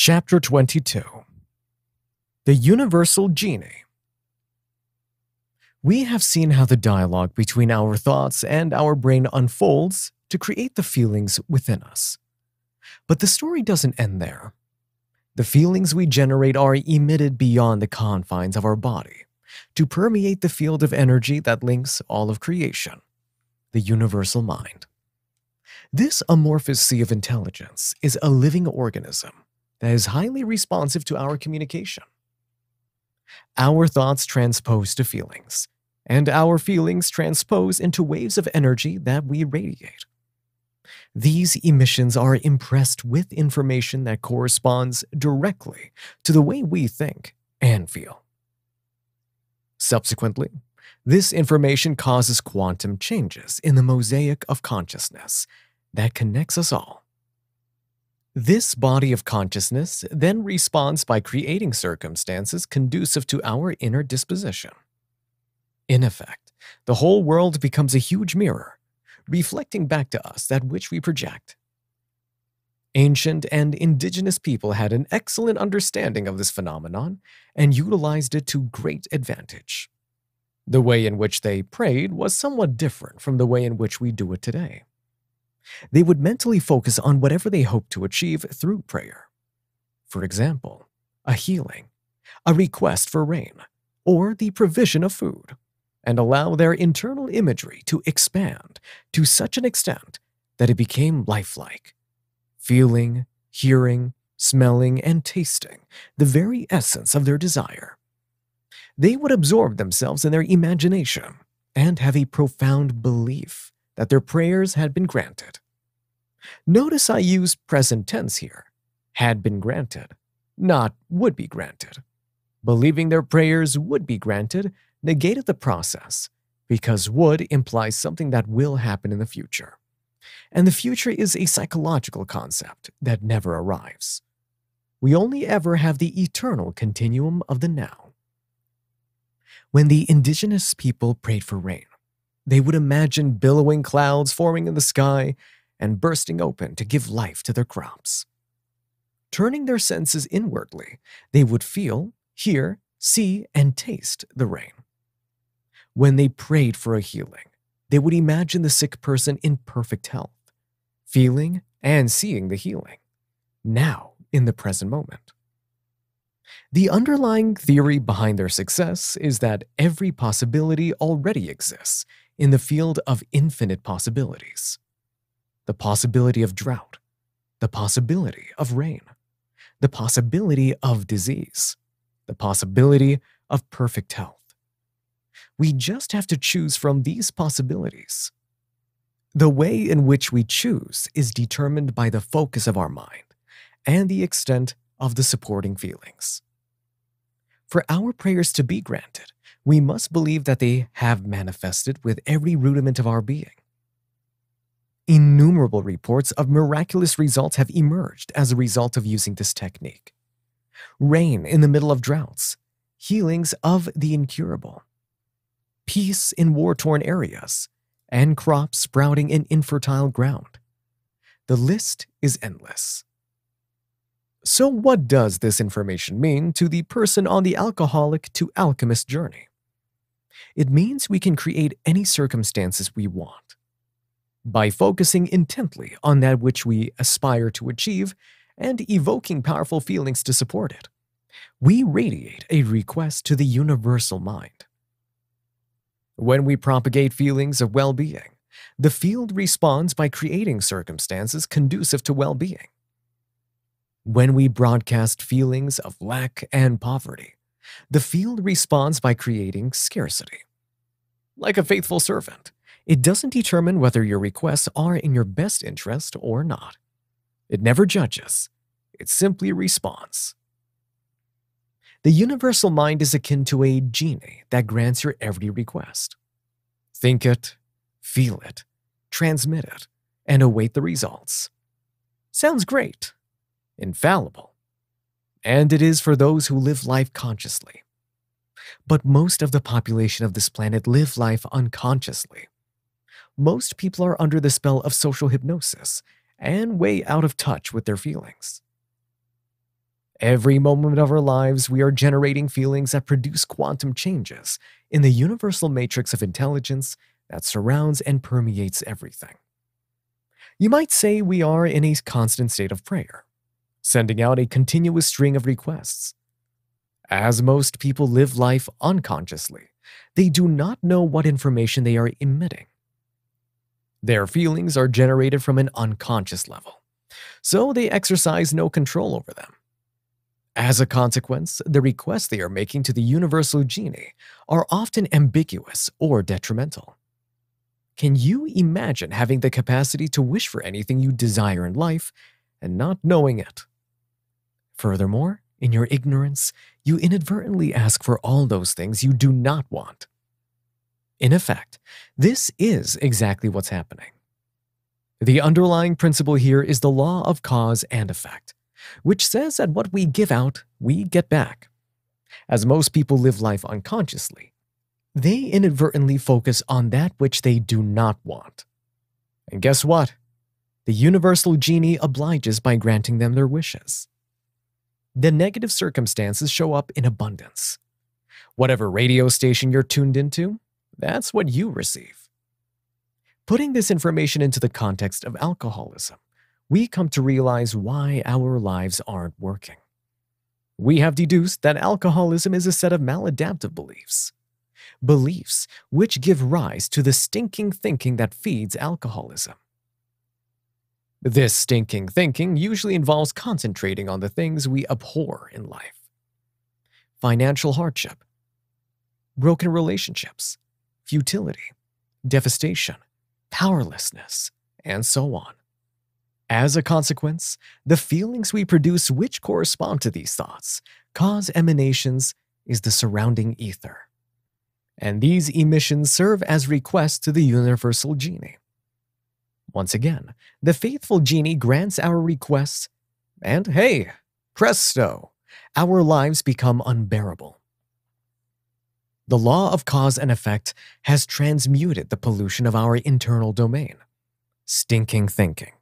Chapter 22 The Universal Genie We have seen how the dialogue between our thoughts and our brain unfolds to create the feelings within us. But the story doesn't end there. The feelings we generate are emitted beyond the confines of our body to permeate the field of energy that links all of creation, the universal mind. This amorphous sea of intelligence is a living organism that is highly responsive to our communication. Our thoughts transpose to feelings, and our feelings transpose into waves of energy that we radiate. These emissions are impressed with information that corresponds directly to the way we think and feel. Subsequently, this information causes quantum changes in the mosaic of consciousness that connects us all. This body of consciousness then responds by creating circumstances conducive to our inner disposition. In effect, the whole world becomes a huge mirror, reflecting back to us that which we project. Ancient and indigenous people had an excellent understanding of this phenomenon and utilized it to great advantage. The way in which they prayed was somewhat different from the way in which we do it today. They would mentally focus on whatever they hoped to achieve through prayer. For example, a healing, a request for rain, or the provision of food, and allow their internal imagery to expand to such an extent that it became lifelike feeling, hearing, smelling, and tasting the very essence of their desire. They would absorb themselves in their imagination and have a profound belief that their prayers had been granted. Notice I use present tense here had been granted, not would be granted. Believing their prayers would be granted negated the process because would implies something that will happen in the future and the future is a psychological concept that never arrives. We only ever have the eternal continuum of the now. When the indigenous people prayed for rain, they would imagine billowing clouds forming in the sky and bursting open to give life to their crops. Turning their senses inwardly, they would feel, hear, see, and taste the rain. When they prayed for a healing, they would imagine the sick person in perfect health feeling and seeing the healing, now in the present moment. The underlying theory behind their success is that every possibility already exists in the field of infinite possibilities. The possibility of drought, the possibility of rain, the possibility of disease, the possibility of perfect health. We just have to choose from these possibilities the way in which we choose is determined by the focus of our mind and the extent of the supporting feelings. For our prayers to be granted, we must believe that they have manifested with every rudiment of our being. Innumerable reports of miraculous results have emerged as a result of using this technique. Rain in the middle of droughts, healings of the incurable, peace in war torn areas, and crops sprouting in infertile ground. The list is endless. So, what does this information mean to the person on the alcoholic to alchemist journey? It means we can create any circumstances we want. By focusing intently on that which we aspire to achieve and evoking powerful feelings to support it, we radiate a request to the universal mind. When we propagate feelings of well being, the field responds by creating circumstances conducive to well being. When we broadcast feelings of lack and poverty, the field responds by creating scarcity. Like a faithful servant, it doesn't determine whether your requests are in your best interest or not. It never judges, it simply responds. The universal mind is akin to a genie that grants your every request. Think it, feel it, transmit it, and await the results. Sounds great, infallible. And it is for those who live life consciously. But most of the population of this planet live life unconsciously. Most people are under the spell of social hypnosis and way out of touch with their feelings. Every moment of our lives, we are generating feelings that produce quantum changes in the universal matrix of intelligence that surrounds and permeates everything. You might say we are in a constant state of prayer, sending out a continuous string of requests. As most people live life unconsciously, they do not know what information they are emitting. Their feelings are generated from an unconscious level, so they exercise no control over them. As a consequence, the requests they are making to the universal genie are often ambiguous or detrimental. Can you imagine having the capacity to wish for anything you desire in life and not knowing it? Furthermore, in your ignorance, you inadvertently ask for all those things you do not want. In effect, this is exactly what's happening. The underlying principle here is the law of cause and effect which says that what we give out, we get back. As most people live life unconsciously, they inadvertently focus on that which they do not want. And guess what? The universal genie obliges by granting them their wishes. The negative circumstances show up in abundance. Whatever radio station you're tuned into, that's what you receive. Putting this information into the context of alcoholism, we come to realize why our lives aren't working. We have deduced that alcoholism is a set of maladaptive beliefs. Beliefs which give rise to the stinking thinking that feeds alcoholism. This stinking thinking usually involves concentrating on the things we abhor in life financial hardship, broken relationships, futility, devastation, powerlessness, and so on. As a consequence, the feelings we produce which correspond to these thoughts cause emanations is the surrounding ether. And these emissions serve as requests to the universal genie. Once again, the faithful genie grants our requests, and hey, presto, our lives become unbearable. The law of cause and effect has transmuted the pollution of our internal domain, stinking thinking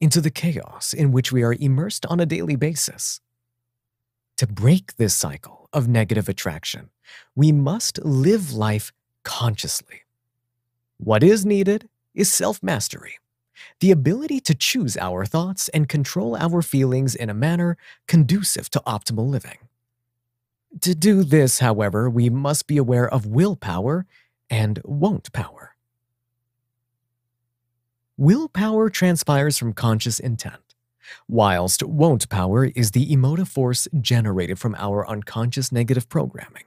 into the chaos in which we are immersed on a daily basis. To break this cycle of negative attraction, we must live life consciously. What is needed is self mastery, the ability to choose our thoughts and control our feelings in a manner conducive to optimal living. To do this, however, we must be aware of willpower and won't power. Willpower transpires from conscious intent, whilst won't power is the emotive force generated from our unconscious negative programming.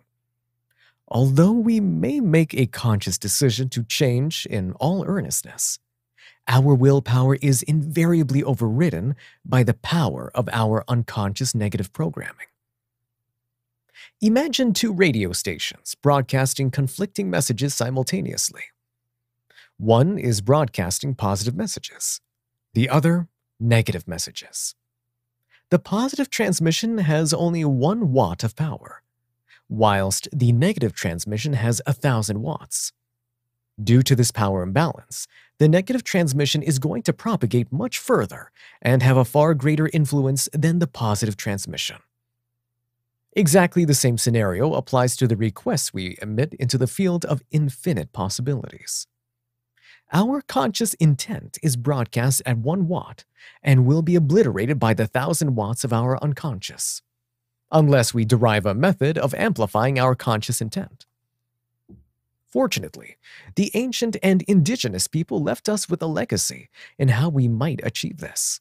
Although we may make a conscious decision to change in all earnestness, our willpower is invariably overridden by the power of our unconscious negative programming. Imagine two radio stations broadcasting conflicting messages simultaneously. One is broadcasting positive messages, the other, negative messages. The positive transmission has only 1 watt of power, whilst the negative transmission has a 1,000 watts. Due to this power imbalance, the negative transmission is going to propagate much further and have a far greater influence than the positive transmission. Exactly the same scenario applies to the requests we emit into the field of infinite possibilities. Our conscious intent is broadcast at 1 watt and will be obliterated by the 1000 watts of our unconscious, unless we derive a method of amplifying our conscious intent. Fortunately, the ancient and indigenous people left us with a legacy in how we might achieve this.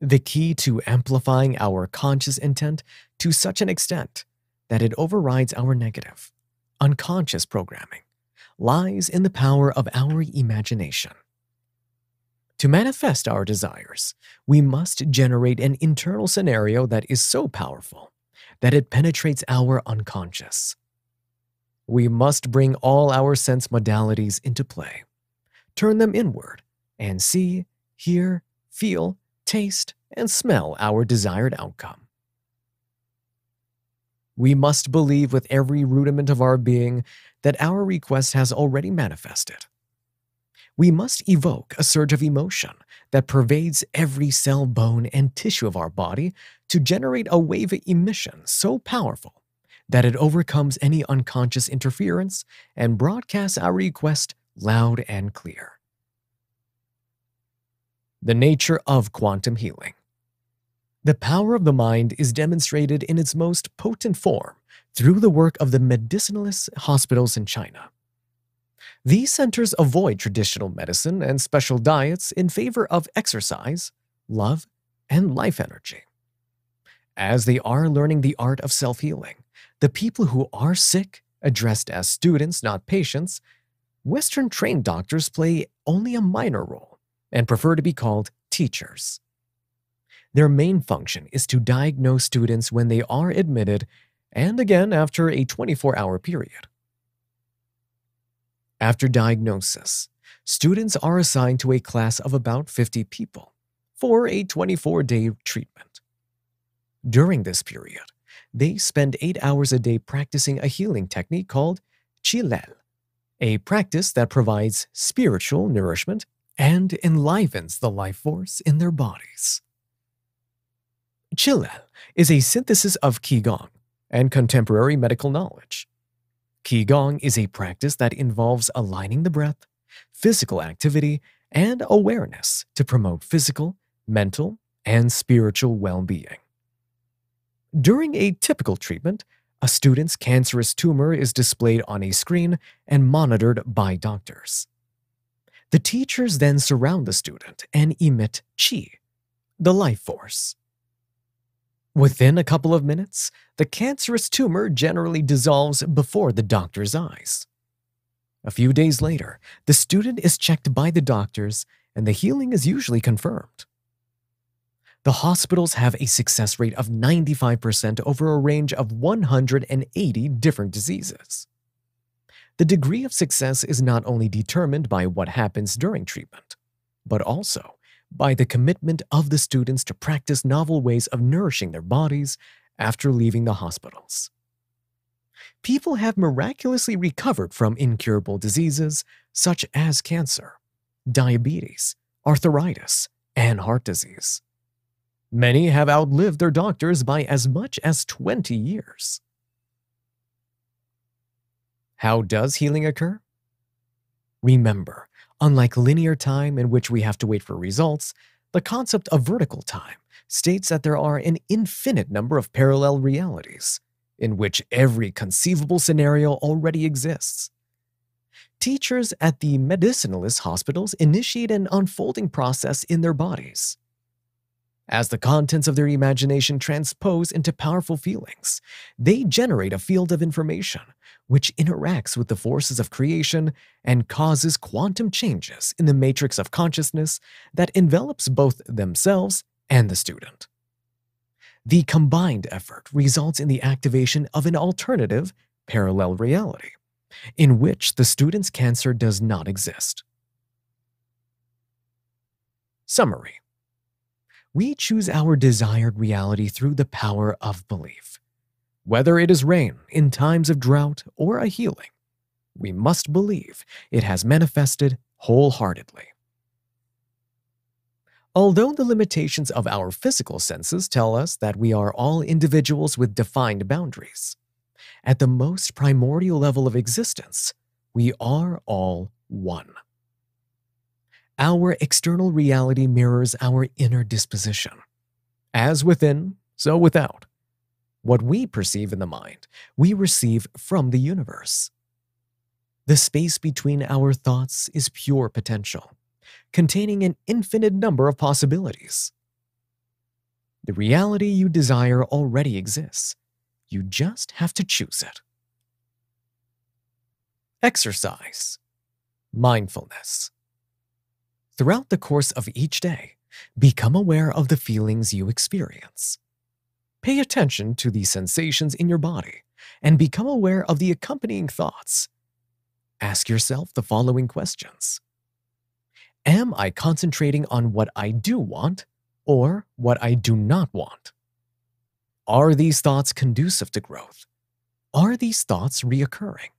The key to amplifying our conscious intent to such an extent that it overrides our negative, unconscious programming lies in the power of our imagination. To manifest our desires, we must generate an internal scenario that is so powerful that it penetrates our unconscious. We must bring all our sense modalities into play, turn them inward, and see, hear, feel, taste, and smell our desired outcome. We must believe with every rudiment of our being that our request has already manifested. We must evoke a surge of emotion that pervades every cell, bone, and tissue of our body to generate a wave emission so powerful that it overcomes any unconscious interference and broadcasts our request loud and clear. The nature of quantum healing. The power of the mind is demonstrated in its most potent form through the work of the medicineless hospitals in China. These centers avoid traditional medicine and special diets in favor of exercise, love, and life energy. As they are learning the art of self healing, the people who are sick, addressed as students, not patients, Western trained doctors play only a minor role and prefer to be called teachers. Their main function is to diagnose students when they are admitted and again after a 24 hour period. After diagnosis, students are assigned to a class of about 50 people for a 24 day treatment. During this period, they spend eight hours a day practicing a healing technique called Chi-Lel, a practice that provides spiritual nourishment and enlivens the life force in their bodies. Chi-Lel is a synthesis of Qigong and contemporary medical knowledge. Qigong is a practice that involves aligning the breath, physical activity, and awareness to promote physical, mental, and spiritual well being. During a typical treatment, a student's cancerous tumor is displayed on a screen and monitored by doctors. The teachers then surround the student and emit qi, the life force. Within a couple of minutes, the cancerous tumor generally dissolves before the doctor's eyes. A few days later, the student is checked by the doctors and the healing is usually confirmed. The hospitals have a success rate of 95% over a range of 180 different diseases. The degree of success is not only determined by what happens during treatment, but also by the commitment of the students to practice novel ways of nourishing their bodies after leaving the hospitals. People have miraculously recovered from incurable diseases such as cancer, diabetes, arthritis, and heart disease. Many have outlived their doctors by as much as 20 years. How does healing occur? Remember, unlike linear time in which we have to wait for results, the concept of vertical time states that there are an infinite number of parallel realities in which every conceivable scenario already exists. Teachers at the medicineless hospitals initiate an unfolding process in their bodies as the contents of their imagination transpose into powerful feelings, they generate a field of information which interacts with the forces of creation and causes quantum changes in the matrix of consciousness that envelops both themselves and the student. The combined effort results in the activation of an alternative, parallel reality, in which the student's cancer does not exist. Summary we choose our desired reality through the power of belief. Whether it is rain in times of drought or a healing, we must believe it has manifested wholeheartedly. Although the limitations of our physical senses tell us that we are all individuals with defined boundaries, at the most primordial level of existence, we are all one. Our external reality mirrors our inner disposition. As within, so without. What we perceive in the mind, we receive from the universe. The space between our thoughts is pure potential, containing an infinite number of possibilities. The reality you desire already exists. You just have to choose it. Exercise. Mindfulness. Throughout the course of each day, become aware of the feelings you experience. Pay attention to the sensations in your body and become aware of the accompanying thoughts. Ask yourself the following questions Am I concentrating on what I do want or what I do not want? Are these thoughts conducive to growth? Are these thoughts reoccurring?